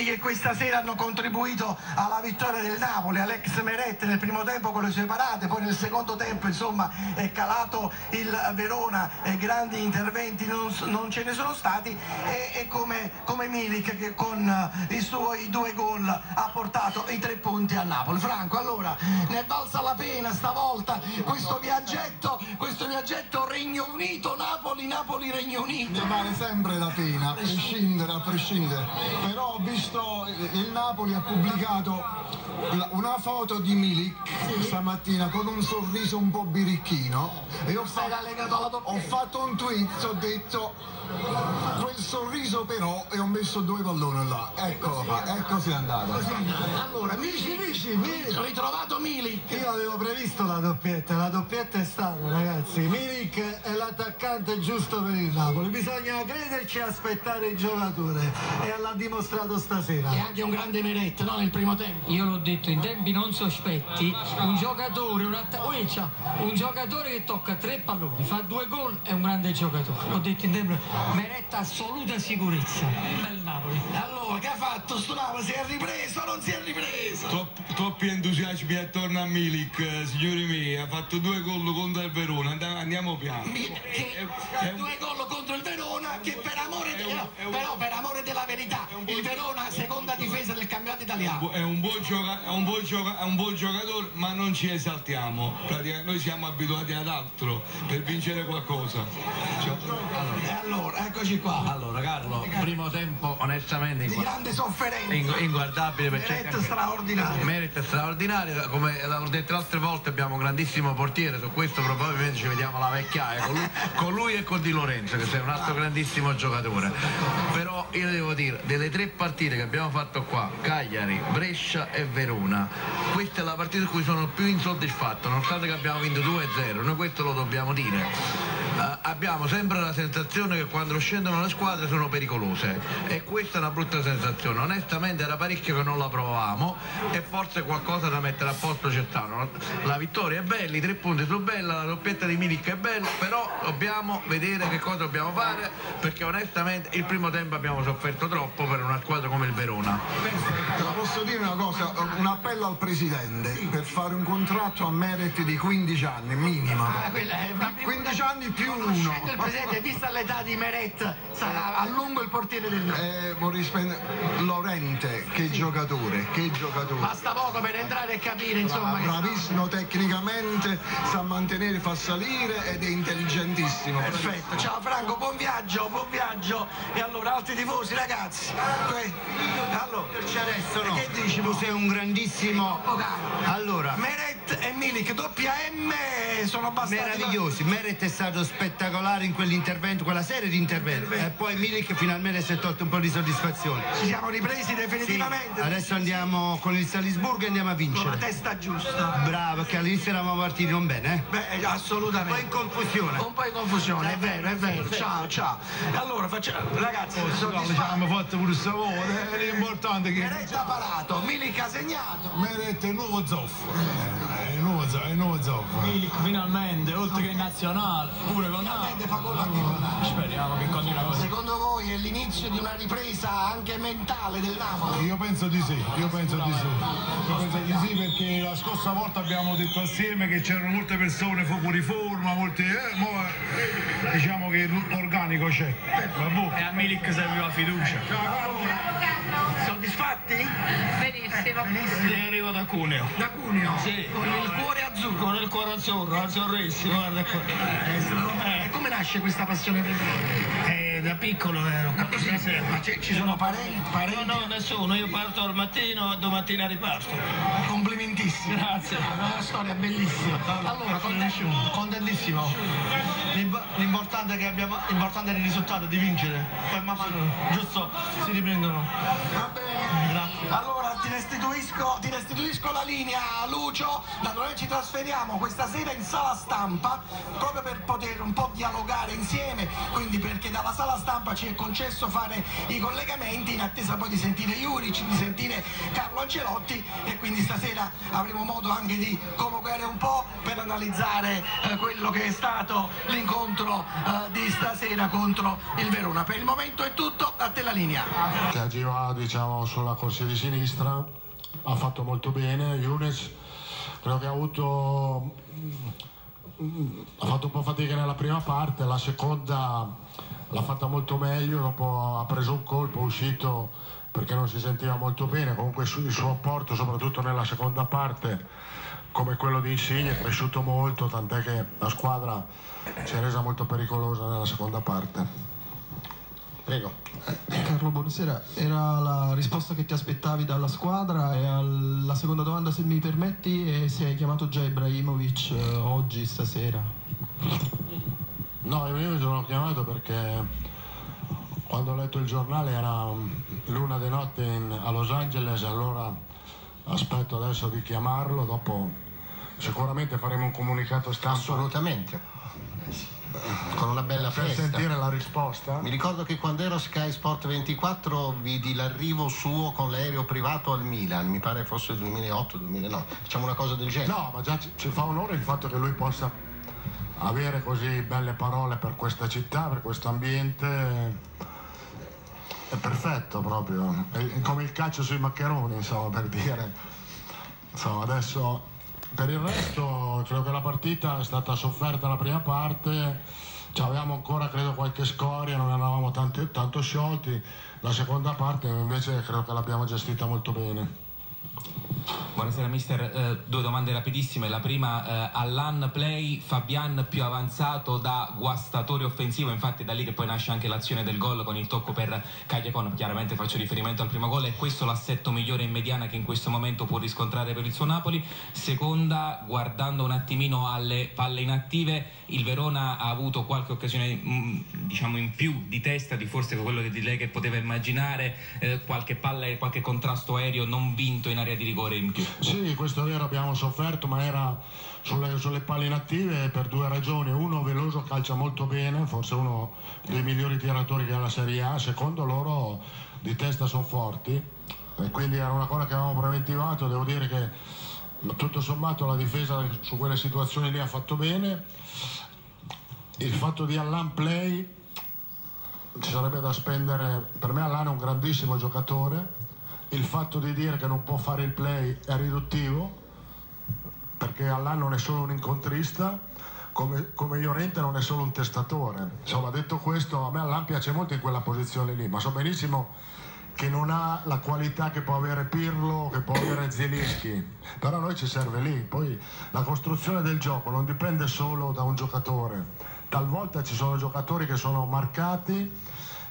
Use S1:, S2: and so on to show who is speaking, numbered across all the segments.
S1: uomini che questa sera hanno contribuito alla vittoria del Napoli, Alex Meret nel primo tempo con le sue parate, poi nel secondo tempo insomma è calato il Verona e grandi interventi non, non ce ne sono stati e, e come, come, Milik che con eh, i suoi due gol ha portato i tre punti a Napoli. Franco, allora ne è valsa la pena stavolta questo viaggetto, questo viaggetto Regno Unito, Napoli, Napoli, Regno Unito.
S2: Ne vale sempre la pena, a prescindere, a prescindere. Però ho visto il Napoli ha pubblicato una foto di Milik stamattina con un sorriso un po' birichino e ho, fa ho fatto un tweet, ho detto quel sorriso però e ho messo due palloni là, eccolo qua, ecco si è andato.
S1: Allora, Mici, Mici, Milik, ho ritrovato Milik.
S3: Io avevo previsto la doppietta, la doppietta è stata ragazzi, Milik è l'attaccante giusto per il Napoli, bisogna crederci e aspettare il giocatore e l'ha dimostrato stasera.
S1: E anche un grande Meret, no? Nel primo tempo.
S4: Io l'ho detto in tempi non sospetti, un giocatore, un, un giocatore che tocca tre palloni, fa due gol è un grande giocatore. L'ho detto in tempi meretta assoluta sicurezza. Bel Napoli.
S1: Allora, che ha fatto sto Napoli? Si è ripreso o non si è ripreso?
S5: Troppi, troppi entusiasmi attorno a Milik, eh, signori miei, ha fatto due gol contro il Verona, andiamo piano.
S1: Che, è, due gol contro il Verona che per amore, de, un, però per amore della verità, il Verona seconda difesa del campionato italiano.
S5: È un buon, gioca, è un buon, gioca, è un buon giocatore, ma non ci esaltiamo. Noi siamo abituati ad altro per vincere qualcosa.
S1: Allora, allora eccoci qua.
S6: Allora Carlo, primo tempo onestamente
S1: di grande sofferenza.
S6: inguardabile
S1: merito straordinario.
S6: Merito straordinario, come l'ho detto altre volte abbiamo un grandissimo portiere, su questo probabilmente ci vediamo la vecchiaia con lui, con lui e con Di Lorenzo che sei un altro grandissimo giocatore. Però io devo dire, delle tre partite che abbiamo fatto qua, Cagliari, Brescia e Verona, questa è la partita in cui sono più insoddisfatto, nonostante che abbiamo vinto 2-0, noi questo lo dobbiamo dire. Uh, abbiamo sempre la sensazione che quando scendono le squadre sono pericolose e questa è una brutta sensazione. Onestamente era parecchio che non la provavamo e forse qualcosa da mettere a posto c'è stato. La vittoria è bella, i tre punti sono belli, la doppietta di Milik è bella, però dobbiamo vedere che cosa dobbiamo fare perché onestamente il primo tempo abbiamo sofferto troppo per una squadra come il Verona.
S2: Perfetto, posso dire una cosa, un appello al Presidente per fare un contratto a Meret di 15 anni, minimo. Ah, 15 anni più uno.
S1: Il Presidente, vista l'età di Meret, sarà a lungo il portiere del
S2: eh, vorrei spendere Lorente, che giocatore, che giocatore.
S1: Basta poco per entrare e capire, insomma.
S2: Bra bravissimo tecnicamente, sa mantenere, fa salire ed è intelligentissimo.
S1: Perfetto, ciao Franco, buon viaggio, buon viaggio. E allora, altri tifosi, ragazzi.
S3: Allora, adesso no.
S1: Che dici?
S3: Tu sei un grandissimo.
S1: Allora. Meret e Milik, doppia M, sono abbastanza.
S3: Meravigliosi. Meret è stato spettacolare in quell'intervento, quella serie di interventi. E poi Milik finalmente si è tolto un po' di soddisfazione.
S1: Ci siamo ripresi definitivamente.
S3: Sì. Adesso andiamo con il Salisburgo e andiamo a vincere. Con
S1: la testa giusta.
S3: Bravo, che all'inizio eravamo partiti non bene, eh?
S1: Beh, assolutamente.
S3: Un po' in confusione.
S1: Un po' in confusione, è vero, è vero. Ciao, ciao. Allora facciamo. Ragazzi, oh,
S2: ci abbiamo fatto pure sta volta, è l'importante che.
S1: Meretta parato, Milik ha segnato.
S2: Meretta è il nuovo zoffo. È il nuovo zoffo, è il nuovo zoffo.
S7: Milik finalmente, oltre che in nazionale, pure con
S1: Finalmente fa gol anche con
S7: Napoli. Speriamo che continui così.
S1: Secondo voi è l'inizio di una ripresa anche mentale del Napoli?
S2: Io penso di sì, io penso di sì. Io penso di sì perché la scorsa volta abbiamo detto assieme che c'erano molte persone fuori forma, molti. Eh, mo, diciamo che l'organico c'è.
S7: E a Milik serviva fiducia.
S1: Soddisfatti?
S8: Benissimo.
S7: Benissimo. Arrivo da Cuneo.
S1: Da Cuneo?
S7: Sì.
S1: Il cuore azzurro?
S7: Con il cuore azzurro, azzurrissimo, guarda qua.
S1: Eh, come nasce questa passione per il
S7: eh, da piccolo ero.
S1: Ma ci sono parenti, parenti?
S7: No, no, nessuno, io parto al mattino e domattina riparto.
S1: Complimentissimo.
S7: Grazie.
S1: Una storia bellissima. Allora, contentissimo. contentissimo. L'importante è che abbiamo l'importante è il risultato, di vincere. Poi man mano, giusto, si riprendono. Va bene. Grazie. Allora ti, restituisco, ti restituisco la linea Lucio, naturalmente ci trasferiamo questa sera in sala stampa proprio per poter un po' dialogare insieme, quindi perché dalla sala stampa ci è concesso fare i collegamenti in attesa poi di sentire Juric, di sentire Carlo Ancelotti. E quindi stasera avremo modo anche di colloquiare un po' per analizzare eh, quello che è stato l'incontro eh, di stasera contro il Verona. Per il momento è tutto, a te la linea.
S8: che agiva diciamo, sulla corsia di sinistra, ha fatto molto bene, Younes credo che ha avuto ha fatto un po' fatica nella prima parte, la seconda l'ha fatta molto meglio, dopo ha preso un colpo, è uscito perché non si sentiva molto bene, comunque il suo apporto soprattutto nella seconda parte come quello di Insigne è cresciuto molto, tant'è che la squadra si è resa molto pericolosa nella seconda parte. Prego.
S9: Carlo, buonasera. Era la risposta che ti aspettavi dalla squadra e al- la seconda domanda, se mi permetti, è se hai chiamato già Ibrahimovic eh, oggi, stasera.
S8: No, io mi sono chiamato perché quando ho letto il giornale era l'una di notte in- a Los Angeles, allora aspetto adesso di chiamarlo, dopo sicuramente faremo un comunicato stampa
S10: Assolutamente. Con una bella
S8: per
S10: festa.
S8: sentire la risposta.
S10: Mi ricordo che quando ero Sky Sport 24 vidi l'arrivo suo con l'aereo privato al Milan, mi pare fosse il 2008-2009. Facciamo una cosa del genere.
S8: No, ma già ci, ci fa onore il fatto che lui possa avere così belle parole per questa città, per questo ambiente. È perfetto proprio, è come il calcio sui maccheroni, insomma, per dire. Insomma, adesso per il resto credo che la partita è stata sofferta la prima parte, avevamo ancora credo qualche scoria, non eravamo tanti- tanto sciolti, la seconda parte invece credo che l'abbiamo gestita molto bene.
S11: Buonasera mister, Eh, due domande rapidissime. La prima, eh, all'un play Fabian più avanzato da guastatore offensivo, infatti da lì che poi nasce anche l'azione del gol con il tocco per Cagliacon, chiaramente faccio riferimento al primo gol, è questo l'assetto migliore in mediana che in questo momento può riscontrare per il suo Napoli. Seconda, guardando un attimino alle palle inattive, il Verona ha avuto qualche occasione mh, diciamo in più di testa di forse quello che di lei che poteva immaginare, eh, qualche palla e qualche contrasto aereo non vinto in area di rigore in più.
S8: Sì, questo è vero, abbiamo sofferto, ma era sulle, sulle palle inattive per due ragioni. Uno, Veloso calcia molto bene, forse uno dei migliori tiratori che ha la Serie A. Secondo loro, di testa sono forti. E quindi era una cosa che avevamo preventivato. Devo dire che tutto sommato la difesa su quelle situazioni lì ha fatto bene. Il fatto di Allan Play ci sarebbe da spendere. Per me Allan è un grandissimo giocatore. Il fatto di dire che non può fare il play è riduttivo, perché Allan non è solo un incontrista, come, come Llorente non è solo un testatore. Insomma, detto questo, a me Allan piace molto in quella posizione lì, ma so benissimo che non ha la qualità che può avere Pirlo, che può avere Zielinski, però a noi ci serve lì. Poi la costruzione del gioco non dipende solo da un giocatore, talvolta ci sono giocatori che sono marcati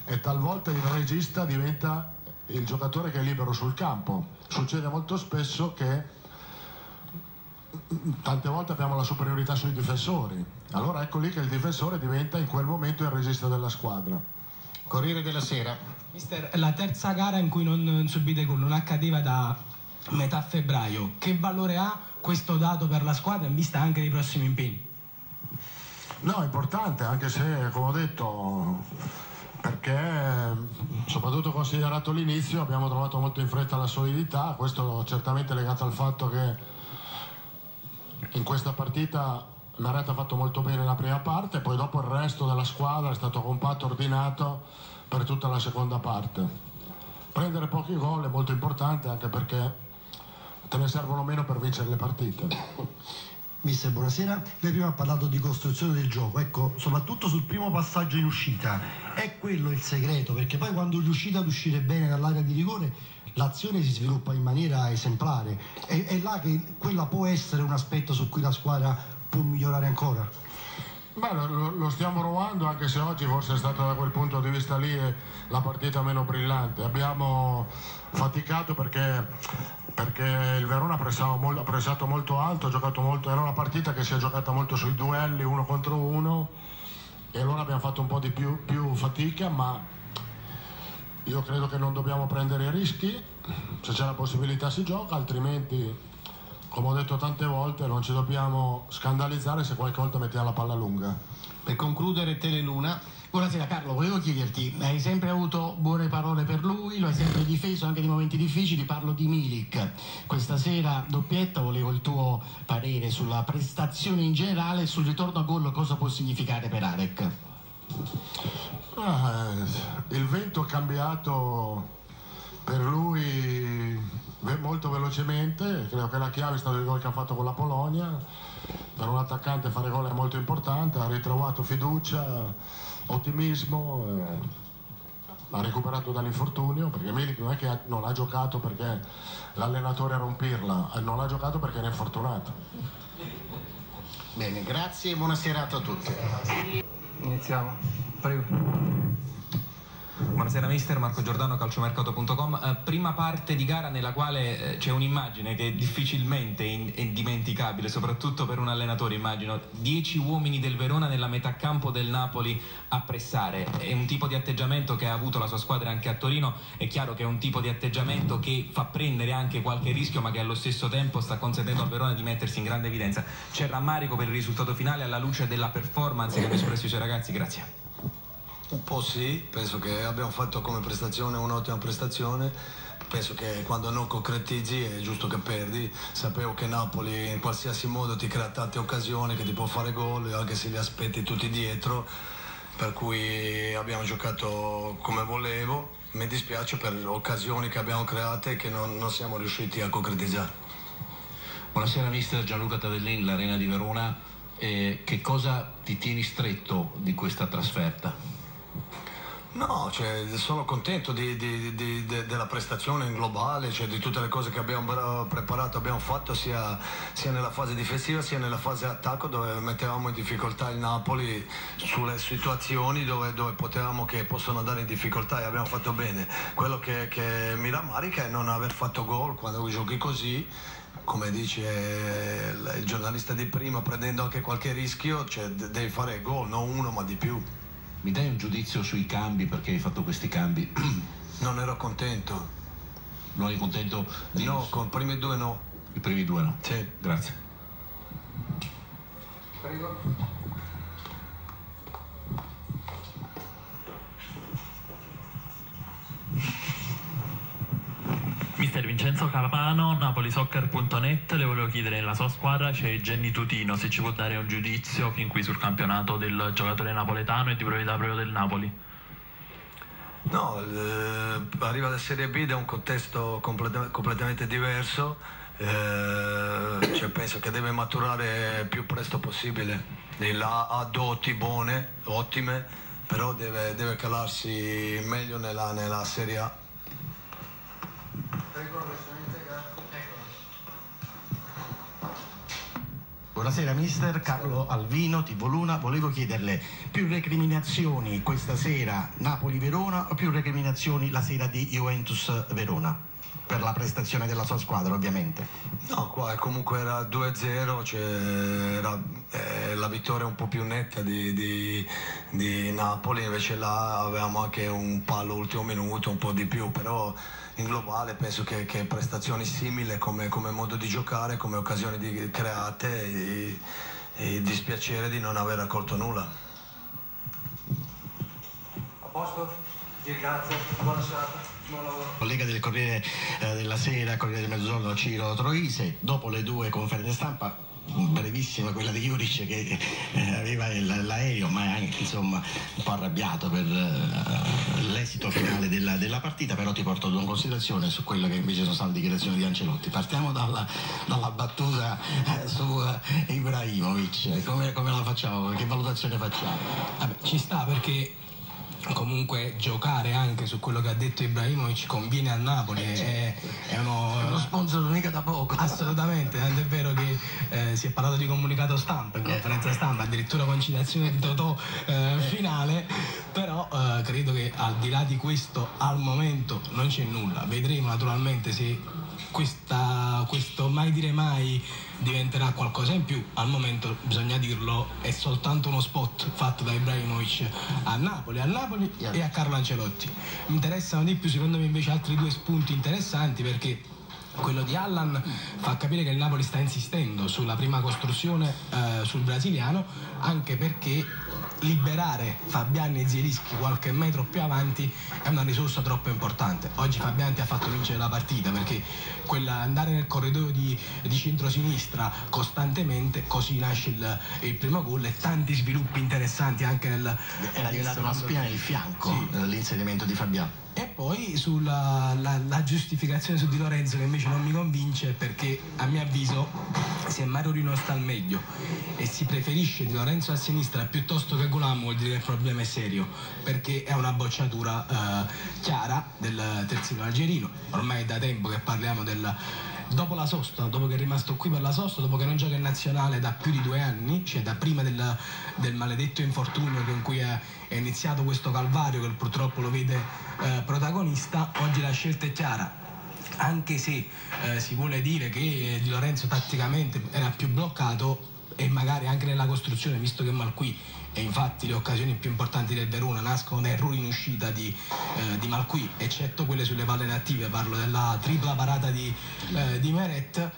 S8: e talvolta il regista diventa il giocatore che è libero sul campo. Succede molto spesso che tante volte abbiamo la superiorità sui difensori. Allora ecco lì che il difensore diventa in quel momento il regista della squadra.
S10: Corriere della Sera.
S12: Mister, la terza gara in cui non, non subite gol non accadeva da metà febbraio. Che valore ha questo dato per la squadra in vista anche dei prossimi impegni?
S8: No, è importante, anche se, come ho detto, perché soprattutto considerato l'inizio abbiamo trovato molto in fretta la solidità, questo certamente legato al fatto che in questa partita Naretta ha fatto molto bene la prima parte, poi dopo il resto della squadra è stato compatto, ordinato per tutta la seconda parte. Prendere pochi gol è molto importante anche perché te ne servono meno per vincere le partite.
S13: Mister, buonasera. Lei prima ha parlato di costruzione del gioco, ecco, soprattutto sul primo passaggio in uscita. È quello il segreto, perché poi quando riuscite ad uscire bene dall'area di rigore, l'azione si sviluppa in maniera esemplare. È, è là che quella può essere un aspetto su cui la squadra può migliorare ancora.
S8: Beh, lo, lo stiamo provando anche se oggi forse è stata da quel punto di vista lì eh, la partita meno brillante. Abbiamo faticato perché, perché il Verona ha pressato molto alto, molto, era una partita che si è giocata molto sui duelli uno contro uno e allora abbiamo fatto un po' di più, più fatica, ma io credo che non dobbiamo prendere rischi se c'è la possibilità si gioca, altrimenti, come ho detto tante volte, non ci dobbiamo scandalizzare se qualche volta mettiamo la palla lunga.
S10: Per concludere, Teleluna.
S12: Buonasera Carlo, volevo chiederti, hai sempre avuto buone parole per lui, lo hai sempre difeso anche nei momenti difficili, parlo di Milik. Questa sera doppietta, volevo il tuo parere sulla prestazione in generale e sul ritorno a gol cosa può significare per Arek.
S8: Ah, il vento è cambiato per lui molto velocemente, credo che la chiave è stato il gol che ha fatto con la Polonia, per un attaccante fare gol è molto importante, ha ritrovato fiducia, ottimismo, eh, ha recuperato dall'infortunio, perché Milik non è che ha- non ha giocato perché l'allenatore era un pirla, eh, non ha giocato perché era infortunato.
S10: Bene, grazie e buona serata a tutti.
S11: Iniziamo. Prego. Buonasera mister, Marco Giordano, calciomercato.com. Eh, prima parte di gara nella quale eh, c'è un'immagine che è difficilmente in- è indimenticabile, soprattutto per un allenatore, immagino. Dieci uomini del Verona nella metà campo del Napoli a pressare. È un tipo di atteggiamento che ha avuto la sua squadra anche a Torino. È chiaro che è un tipo di atteggiamento che fa prendere anche qualche rischio, ma che allo stesso tempo sta consentendo al Verona di mettersi in grande evidenza. C'è rammarico per il risultato finale alla luce della performance che hanno espresso i suoi ragazzi. Grazie.
S14: Un po' sì, penso che abbiamo fatto come prestazione un'ottima prestazione. Penso che quando non concretizzi è giusto che perdi. Sapevo che Napoli in qualsiasi modo ti crea tante occasioni, che ti può fare gol, anche se li aspetti tutti dietro. Per cui abbiamo giocato come volevo. Mi dispiace per occasioni che abbiamo create e che non, non siamo riusciti a concretizzare.
S15: Buonasera mister Gianluca Tavellini, l'Arena di Verona. Eh, che cosa ti tieni stretto di questa trasferta?
S14: No, cioè, sono contento di- di- di- de- della prestazione in globale, cioè, di tutte le cose che abbiamo preparato, abbiamo fatto sia, sia nella fase difensiva sia nella fase attacco dove mettevamo in difficoltà il Napoli sulle situazioni dove, dove potevamo che possono andare in difficoltà e abbiamo fatto bene. Quello che, che mi rammarica è non aver fatto gol quando giochi così. Come dice il giornalista di prima, prendendo anche qualche rischio, cioè, de- devi fare gol, non uno ma di più.
S15: Mi dai un giudizio sui cambi perché hai fatto questi cambi?
S14: Non ero contento.
S15: Non eri contento di
S14: No, con i primi due no.
S15: I primi due no?
S14: Sì.
S15: Grazie.
S16: Mister Vincenzo Calamano, napolisoccer.net, le volevo chiedere, nella sua squadra c'è Jenny Tutino, se ci può dare un giudizio fin qui sul campionato del giocatore napoletano e di proprietà proprio del Napoli.
S14: No, eh, arriva da Serie B da un contesto completa- completamente diverso, eh, cioè penso che deve maturare più presto possibile. Il- Ha, ha doti buone, ottime, però deve, deve calarsi meglio nella, nella Serie A.
S12: Buonasera mister, Carlo Alvino, TV Luna, volevo chiederle più recriminazioni questa sera Napoli-Verona o più recriminazioni la sera di Juventus-Verona? Per la prestazione della sua squadra ovviamente.
S14: No, qua comunque era 2-0, cioè era eh, la vittoria un po' più netta di, di- di Napoli, invece là avevamo anche un palo ultimo minuto, un po' di più, però in globale penso che, che prestazioni simili come, come modo di giocare, come occasioni di- create e, e dispiacere di non aver raccolto nulla.
S1: A posto? Ringrazio, buona serata, buon lavoro.
S12: Collega del Corriere eh, della Sera, Corriere del Mezzogiorno, Ciro Troise, dopo le due conferenze stampa, brevissima quella di Juric che eh, aveva l'aereo ma è anche insomma un po' arrabbiato per eh, l'esito finale della, della partita però ti porto ad una considerazione su quello che invece sono state dichiarazioni di Ancelotti partiamo dalla, dalla battuta eh, su eh, Ibrahimovic come, come la facciamo? che valutazione facciamo?
S9: Vabbè, ci sta perché comunque giocare anche su quello che ha detto Ibrahimovic conviene a Napoli è, è uno,
S12: È uno sponsor mica da poco.
S9: Assolutamente tanto è vero che eh, si è parlato di comunicato stampa in conferenza stampa addirittura conciliazione di Totò eh, finale però eh, credo che al di là di questo al momento non c'è nulla. Vedremo naturalmente se questa
S17: questo mai dire mai diventerà qualcosa in più, al momento bisogna dirlo, è soltanto uno spot fatto da Ibrahimovic a Napoli, al Napoli e a Carlo Ancelotti. Mi interessano di più secondo me invece altri due spunti interessanti perché quello di Allan fa capire che il Napoli sta insistendo sulla prima costruzione eh, sul brasiliano anche perché liberare Fabiani e Zielischi qualche metro più avanti è una risorsa troppo importante. Oggi Fabiani ti ha fatto vincere la partita perché quella, andare nel corridoio di, di centrosinistra costantemente, così nasce il, il primo gol e tanti sviluppi interessanti anche nel...
S12: Era diventata una spina nel fianco
S17: Sì.
S12: l'inserimento di Fabiano.
S17: E poi sulla la, la giustificazione su Di Lorenzo che invece non mi convince perché a mio avviso se Mario non sta al meglio e si preferisce Di Lorenzo a sinistra piuttosto che Gulam vuol dire che il problema è serio perché è una bocciatura eh, chiara del terzino algerino. Ormai è da tempo che parliamo del dopo la sosta, dopo che è rimasto qui per la sosta, dopo che non gioca in nazionale da più di due anni, cioè da prima del, del maledetto infortunio con cui è, è iniziato questo calvario che purtroppo lo vede eh, protagonista, oggi la scelta è chiara. Anche se eh, si vuole dire che eh, Di Lorenzo tatticamente era più bloccato e magari anche nella costruzione, visto che Malqui e infatti le occasioni più importanti del Verona nascono da errori in uscita di, eh, di Malqui, eccetto quelle sulle palle inattive, parlo della tripla parata di, eh, di Meret,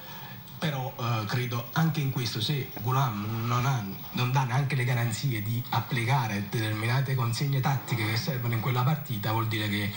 S17: però eh, credo anche in questo se Gulam non, non dà neanche le garanzie di applicare determinate consegne tattiche che servono in quella partita vuol dire che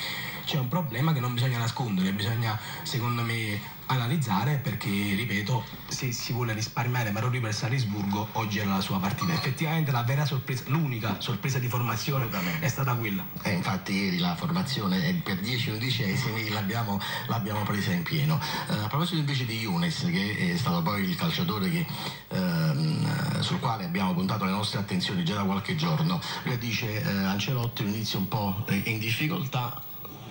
S17: c'è un problema che non bisogna nascondere, bisogna secondo me analizzare perché ripeto se si vuole risparmiare Maroni per Salisburgo oggi era la sua partita. Effettivamente la vera sorpresa l'unica sorpresa di formazione è stata quella.
S12: E infatti ieri la formazione per 10 undicesimi l'abbiamo, l'abbiamo presa in pieno. Eh, a proposito invece di Younes, che è stato poi il calciatore che, ehm, sul quale abbiamo puntato le nostre attenzioni già da qualche giorno, lui dice eh, Ancelotti un inizio un po' eh, in difficoltà,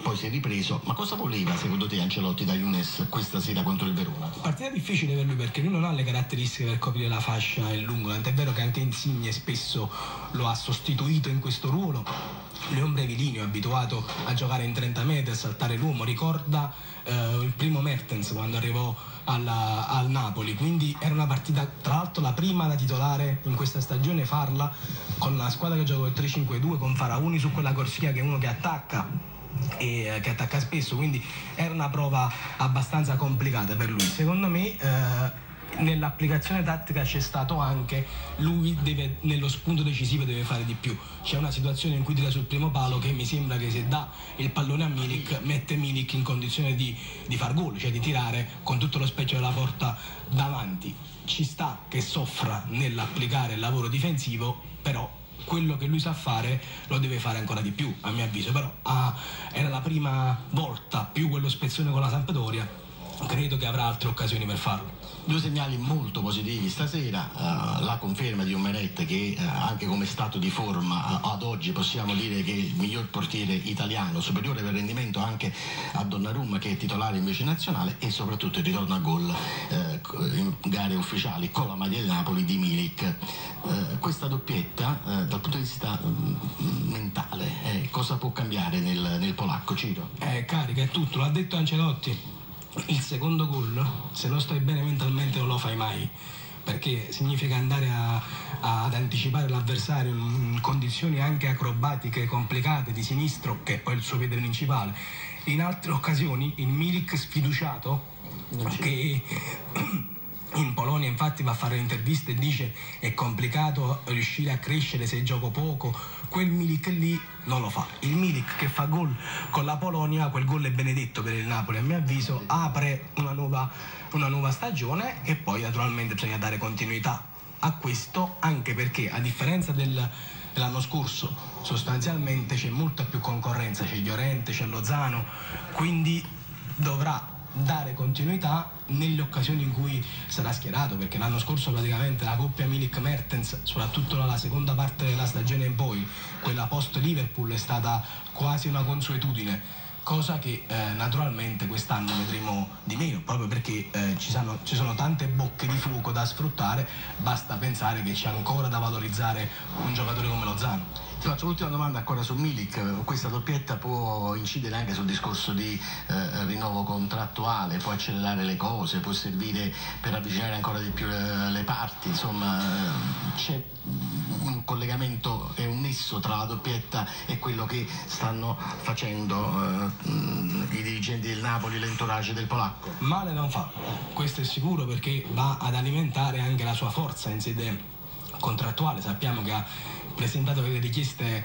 S12: poi si è ripreso. Ma cosa voleva secondo te Ancelotti da Younes questa sera contro il Verona?
S17: Partita difficile per lui perché lui non ha le caratteristiche per coprire la fascia in lungo, tant'è vero che anche Insigne spesso lo ha sostituito in questo ruolo. Leon Brevilinio è abituato a giocare in 30 metri, a saltare l'uomo, ricorda eh, il primo Mertens quando arrivò alla- al Napoli, quindi era una partita, tra l'altro la prima da titolare in questa stagione farla con la squadra che gioca il 3-5-2 con Faraoni su quella corsia che è uno che attacca e eh, che attacca spesso, quindi era una prova abbastanza complicata per lui. Secondo me eh, nell'applicazione tattica c'è stato anche lui deve, nello spunto decisivo deve fare di più. C'è una situazione in cui tira sul primo palo che mi sembra che se dà il pallone a Milik mette Milik in condizione di, di far gol, cioè di tirare con tutto lo specchio della porta davanti. Ci sta che soffra nell'applicare il lavoro difensivo, però quello che lui sa fare lo deve fare ancora di più, a mio avviso. Però ah, era la prima volta, più quello spezzone con la Sampdoria, credo che avrà altre occasioni per farlo.
S12: Due segnali molto positivi stasera, eh, la conferma di un Meret che eh, anche come stato di forma eh, ad oggi possiamo dire che è il miglior portiere italiano, superiore per rendimento anche a Donnarumma che è titolare invece nazionale e soprattutto il ritorno a gol in gare ufficiali con la maglia del Napoli di Milik. Questa doppietta dal punto di vista mm, mentale eh, cosa può cambiare nel, nel polacco Ciro?
S17: Eh, carica è tutto, l'ha detto Ancelotti. Il secondo gol, se non stai bene mentalmente non lo fai mai, perché significa andare a- a- ad anticipare l'avversario in condizioni anche acrobatiche complicate di sinistro, che è poi il suo piede principale. In altre occasioni il Milik sfiduciato, che in Polonia infatti va a fare interviste e dice è complicato riuscire a crescere se gioco poco, quel Milik lì non lo fa. Il Milik che fa gol con la Polonia, quel gol è benedetto per il Napoli a mio avviso, apre una nuova, una nuova stagione e poi naturalmente bisogna dare continuità a questo anche perché a differenza del- dell'anno scorso sostanzialmente c'è molta più concorrenza, c'è Llorente, c'è Lozano, quindi dovrà dare continuità nelle occasioni in cui sarà schierato perché l'anno scorso praticamente la coppia Milik-Mertens soprattutto dalla seconda parte della stagione in poi quella post Liverpool è stata quasi una consuetudine cosa che eh, naturalmente quest'anno vedremo di meno proprio perché eh, ci, sanno- ci sono tante bocche di fuoco da sfruttare basta pensare che c'è ancora da valorizzare un giocatore come Lozano
S12: Faccio l'ultima domanda ancora su Milik, questa doppietta può incidere anche sul discorso di eh, rinnovo contrattuale, può accelerare le cose, può servire per avvicinare ancora di più le, le parti, insomma eh, c'è un collegamento e un nesso tra la doppietta e quello che stanno facendo eh, i dirigenti del Napoli, l'entourage del polacco.
S17: Male non fa, questo è sicuro perché va ad alimentare anche la sua forza in sede contrattuale. Sappiamo che ha presentato delle richieste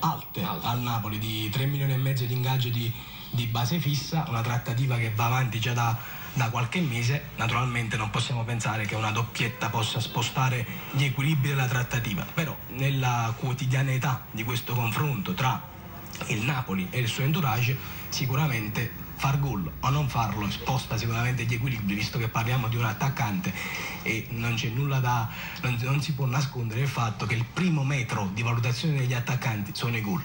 S17: alte al Napoli di 3 milioni e mezzo di ingaggio di, di base fissa, una trattativa che va avanti già da, da qualche mese. Naturalmente non possiamo pensare che una doppietta possa spostare gli equilibri della trattativa, però nella quotidianità di questo confronto tra il Napoli e il suo entourage sicuramente far gol o non farlo sposta sicuramente gli equilibri visto che parliamo di un attaccante e non c'è nulla da non, non si può nascondere il fatto che il primo metro di valutazione degli attaccanti sono i gol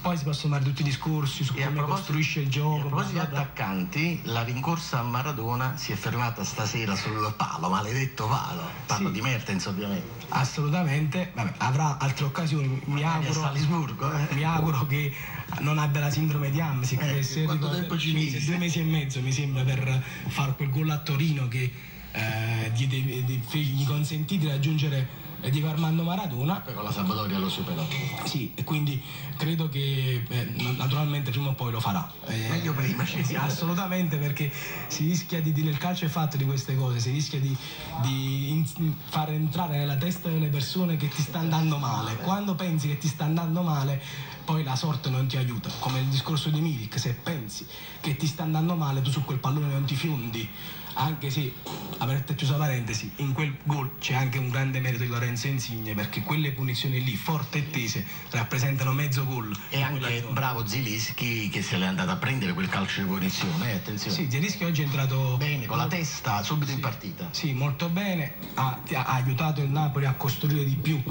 S17: poi si possono fare tutti i discorsi su
S12: E
S17: come costruisce il gioco
S12: A proposito di attaccanti, la rincorsa a Maradona si è fermata stasera sul palo, maledetto palo. Parlo di Mertens ovviamente.
S17: Assolutamente, Vabbè, avrà altre occasioni, mi auguro,
S12: eh.
S17: mi auguro che non abbia la sindrome di Hamsik,
S12: Eh,
S17: che se
S12: quanto tempo ci mise?
S17: due mesi e mezzo mi sembra per fare quel gol a Torino che eh, di- gli consentì di raggiungere eh, Diego Armando Maradona.
S12: Poi con la Sampdoria lo superò.
S17: Sì, e quindi credo che eh, naturalmente prima o poi lo farà. Eh,
S12: Meglio prima, ci
S17: sì, assolutamente perché si rischia di, di- nel calcio è fatto di queste cose, si rischia di, di in- far entrare nella testa delle persone che ti sta andando male. Quando pensi che ti sta andando male, poi la sorte non ti aiuta. Come il discorso di Milik, se pensi che ti sta andando male, tu su quel pallone non ti fiondi. Anche se, aperta e chiusa parentesi, in quel gol c'è anche un grande merito di Lorenzo Insigne perché quelle punizioni lì, forte e tese, rappresentano mezzo gol.
S12: E anche bravo Zilischi che se l'è andato a prendere quel calcio di punizione, eh, attenzione.
S17: Sì, Zielinski oggi è entrato
S12: bene, con la testa, subito in partita.
S17: Sì, molto bene, ha, ha aiutato il Napoli a costruire di più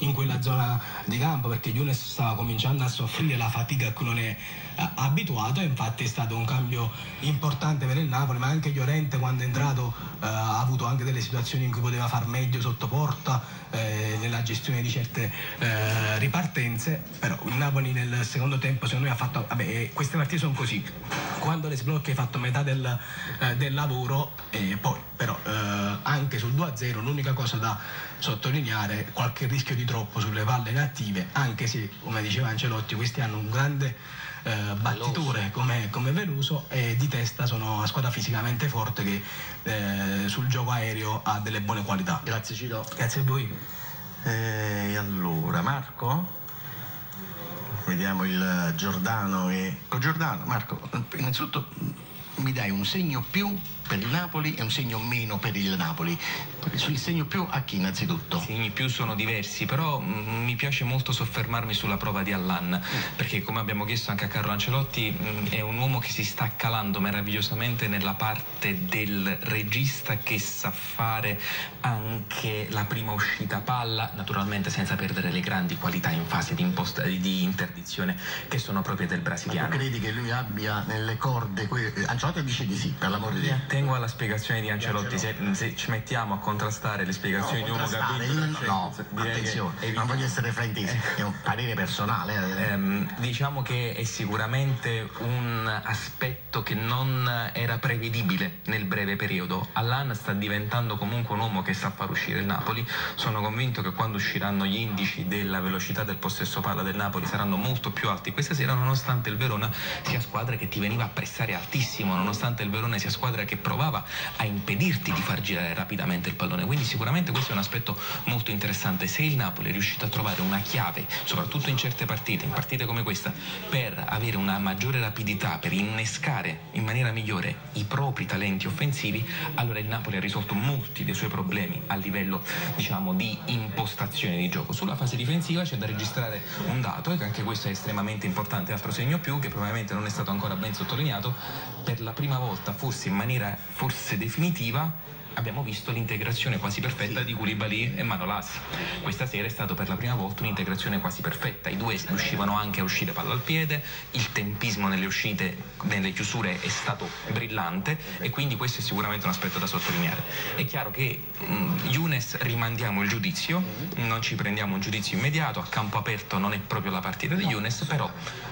S17: in quella zona di campo perché Younes stava cominciando a soffrire la fatica a cui non è eh, abituato e infatti è stato un cambio importante per il Napoli, ma anche Llorente quando è entrato eh, ha avuto anche delle situazioni in cui poteva far meglio sotto porta eh, nella gestione di certe eh, ripartenze, però il Napoli nel secondo tempo secondo me ha fatto, vabbè, eh, queste partite sono così, quando le sblocchi hai fatto metà del, eh, del lavoro e poi però eh, anche sul 2-0 l'unica cosa da sottolineare qualche rischio di troppo sulle palle inattive, anche se come diceva Ancelotti questi hanno un grande eh, battitore come, come Veluso e di testa sono una squadra fisicamente forte che eh, sul gioco aereo ha delle buone qualità.
S12: Grazie Ciro.
S17: Grazie a voi.
S12: E allora, Marco? Vediamo il Giordano e... Con Giordano, Marco, innanzitutto mi dai un segno più per il Napoli e un segno meno per il Napoli. Sul segno più a chi innanzitutto?
S11: I segni più sono diversi, però mm, mi piace molto soffermarmi sulla prova di Allan, perché come abbiamo chiesto anche a Carlo Ancelotti, mm, è un uomo che si sta calando meravigliosamente nella parte del regista che sa fare anche la prima uscita palla, naturalmente senza perdere le grandi qualità in fase di, imposta- di interdizione che sono proprie del
S12: Ma tu
S11: brasiliano.
S12: credi che lui abbia nelle corde... que- Ancelotti dice di sì, per l'amore di Dio.
S11: Tengo alla spiegazione di Ancelotti, se, se ci mettiamo a contrastare le spiegazioni di uomo che ha vinto
S12: no, attenzione, non voglio essere fraintesi, è un parere personale. eh.
S11: Ehm, diciamo che è sicuramente un aspetto che non era prevedibile nel breve periodo. Allan sta diventando comunque un uomo che sa far uscire il Napoli. Sono convinto che quando usciranno gli indici della velocità del possesso palla del Napoli saranno molto più alti questa sera, nonostante il Verona sia squadra che ti veniva a pressare altissimo, nonostante il Verona sia squadra che provava a impedirti di far girare rapidamente il pallone. Quindi sicuramente questo è un aspetto molto interessante. Se il Napoli è riuscito a trovare una chiave, soprattutto in certe partite, in partite come questa, per avere una maggiore rapidità, per innescare in maniera migliore i propri talenti offensivi, allora il Napoli ha risolto molti dei suoi problemi a livello diciamo di impostazione di gioco. Sulla fase difensiva c'è da registrare un dato, e anche questo è estremamente importante, altro segno più che probabilmente non è stato ancora ben sottolineato, per la prima volta, forse in maniera forse definitiva, abbiamo visto l'integrazione quasi perfetta di Koulibaly e Manolas. Questa sera è stata per la prima volta un'integrazione quasi perfetta, i due riuscivano anche a uscire palla al piede, il tempismo nelle uscite, nelle chiusure è stato brillante e quindi questo è sicuramente un aspetto da sottolineare. È chiaro che mh, Younes rimandiamo il giudizio, non ci prendiamo un giudizio immediato, a campo aperto non è proprio la partita di Younes, però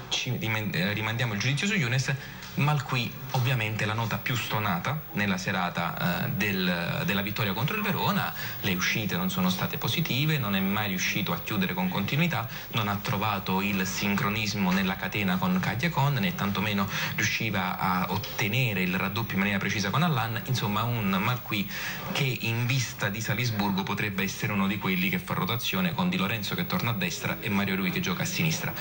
S11: ci rimandiamo il giudizio su Younes Malqui ovviamente la nota più stonata nella serata eh, del- della vittoria contro il Verona, le uscite non sono state positive, non è mai riuscito a chiudere con continuità, non ha trovato il sincronismo nella catena con Cagliacon, né tantomeno riusciva a ottenere il raddoppio in maniera precisa con Allan, insomma un Malqui che in vista di Salisburgo potrebbe essere uno di quelli che fa rotazione con Di Lorenzo che torna a destra e Mario Rui che gioca a sinistra.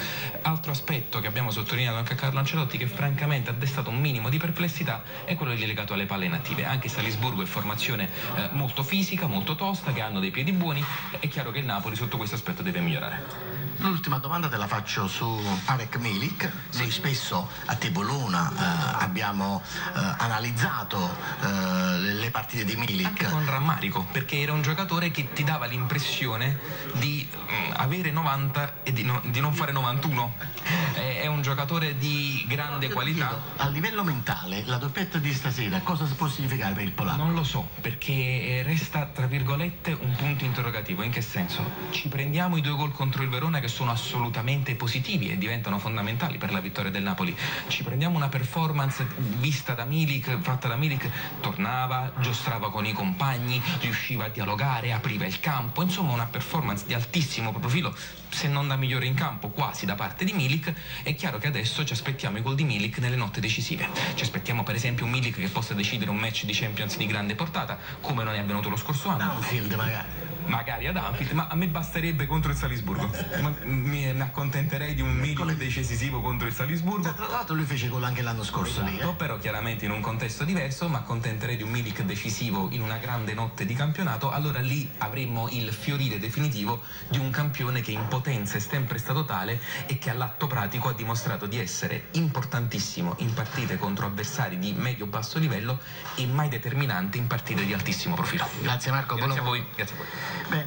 S11: Altro aspetto che abbiamo sottolineato anche a Carlo Ancelotti che francamente ha destato un minimo di perplessità è quello legato alle palle inattive. Anche Salisburgo è formazione eh, molto fisica, molto tosta, che hanno dei piedi buoni, è chiaro che il Napoli sotto questo aspetto deve migliorare.
S12: L'ultima domanda te la faccio su Arek Milik. Noi spesso a Tiboluna eh, abbiamo eh, analizzato eh, le, partite di Milik.
S11: con rammarico, perché era un giocatore che ti dava l'impressione di mm, avere 90 e di, no- di non fare 91. È, è un giocatore di grande qualità.
S12: A livello mentale, la doppietta di stasera cosa può significare per il polacco?
S11: Non lo so, perché resta tra virgolette un punto interrogativo. In che senso? Ci prendiamo i due gol contro il Verona che sono assolutamente positivi e diventano fondamentali per la vittoria del Napoli. Ci prendiamo una performance vista da Milik, fatta da Milik, tornava, giostrava con i compagni, riusciva a dialogare, apriva il campo, insomma una performance di altissimo profilo, se non da migliore in campo, quasi da parte di Milik. È chiaro che adesso ci aspettiamo i gol di Milik nelle notte decisive. Ci aspettiamo per esempio un Milik che possa decidere un match di Champions di grande portata, come non è avvenuto lo scorso anno.
S12: Anfield magari.
S11: Magari ad Anfield, ma a me basterebbe contro il Salisburgo. Mi, mi accontenterei di un Milik decisivo contro il Salisburgo.
S12: Tra l'altro lui fece gol anche l'anno scorso lì.
S11: Esatto, però chiaramente in un contesto diverso, ma accontenterei di un Milik decisivo in una grande notte di campionato, allora lì avremmo il fiorire definitivo di un campione che in potenza è sempre stato tale e che all'atto pratico ha dimostrato di essere importantissimo in partite contro avversari di medio-basso livello e mai determinante in partite di altissimo profilo.
S12: Grazie Marco,
S11: Grazie a voi, grazie a voi.
S12: Bene.